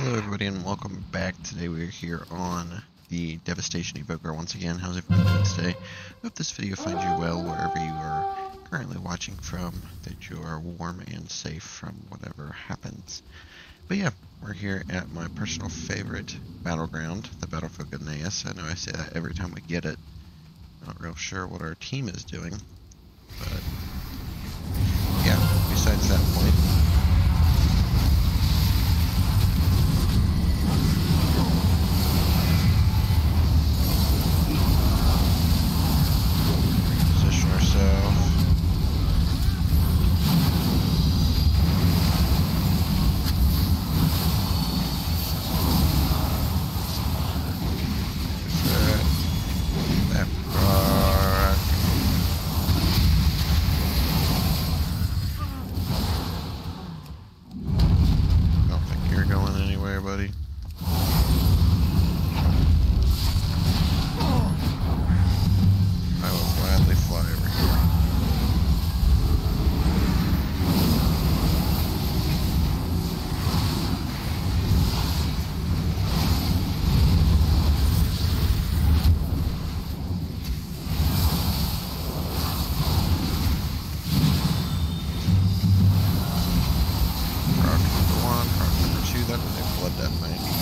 Hello everybody and welcome back. Today we're here on the Devastation Evoker once again. How's everybody doing today? Hope this video finds you well wherever you are currently watching from, that you are warm and safe from whatever happens. But yeah, we're here at my personal favorite battleground, the Battle for Gilneas. I know I say that every time we get it. Not real sure what our team is doing, but yeah, besides that point, that was a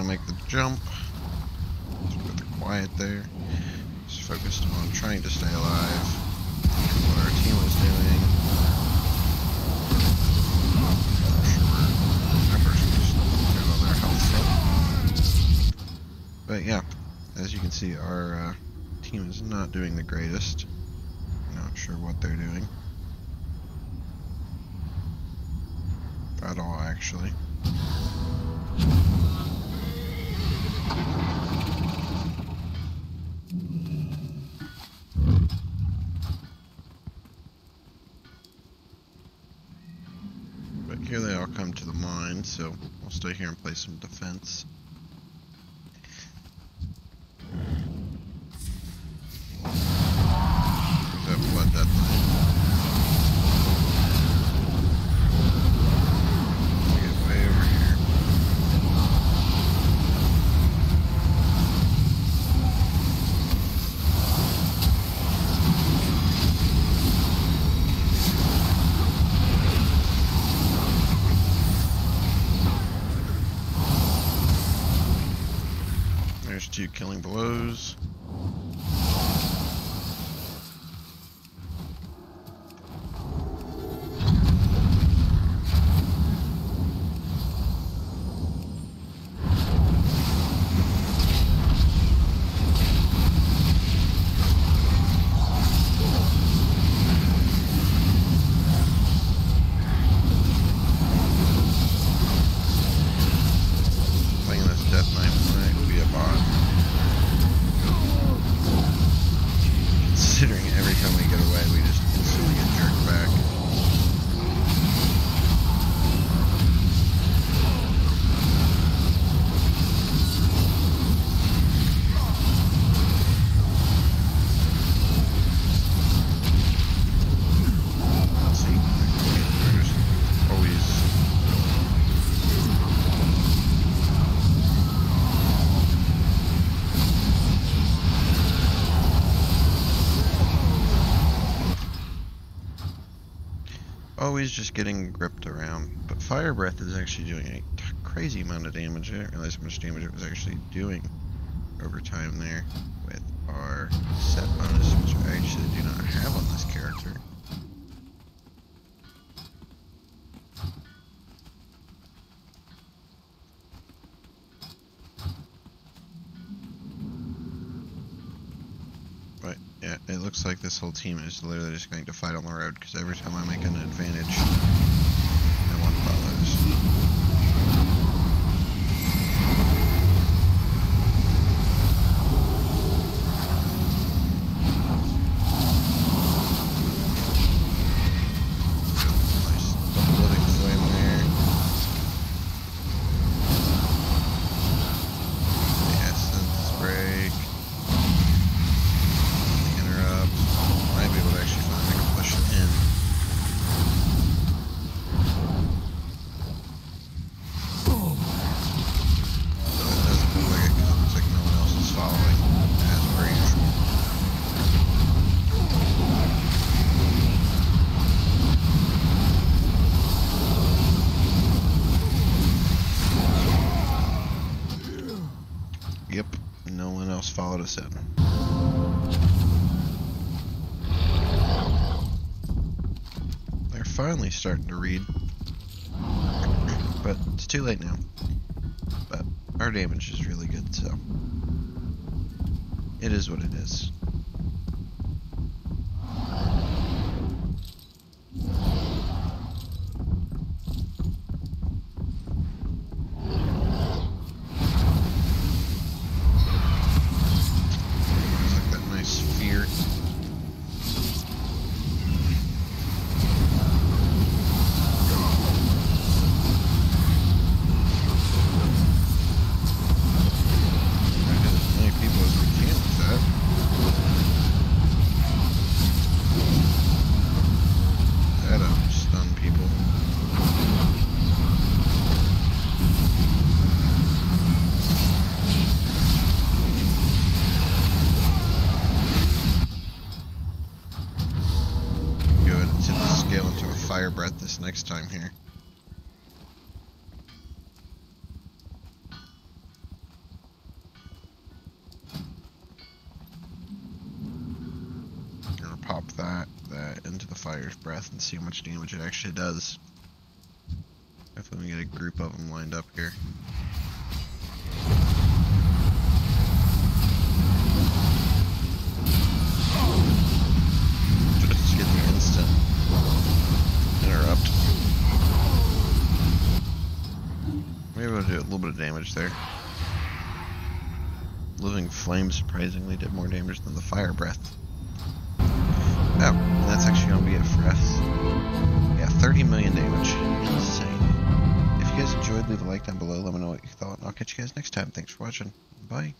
to make the jump. So the quiet there. Just focused on trying to stay alive. What our team was doing. But yeah, as you can see, our uh, team is not doing the greatest. Not sure what they're doing. At all, actually. But here they all come to the mine, so we'll stay here and play some defense. There's that blood death thing. Get way over here. Two killing blows. Playing this Death Knight might be a bot. Considering every time we get away, we just instantly get jerked back. See, we're just always always just getting gripped around. But Fire Breath is actually doing a crazy amount of damage. I didn't realize how much damage it was actually doing over time there with our set bonus, which I actually do not have on this character. But yeah, it looks like this whole team is literally just going to fight on the road because every time I make an advantage, no one follows. Nice double living flame there. The essence break. The interrupt. Might be able to actually finally make a push in. So it doesn't look like it 'cause it looks like no one else is following, as per usual. Yep, no one else followed us in. They're finally starting to read. But it's too late now. But our damage is really good, so. It is what it is. It's like that nice fear. Try to hit as many people as we can with that. That'll stun people. Go ahead and tip the scale into a fire breath this next time here. Gonna pop that that into the fire's breath and see how much damage it actually does. If we get a group of them lined up here. Little bit of damage there. Living Flame surprisingly did more damage than the Fire Breath. Oh, that's actually going to be it for us. Yeah, 30 million damage. Insane. If you guys enjoyed, leave a like down below. Let me know what you thought, I'll catch you guys next time. Thanks for watching. Bye.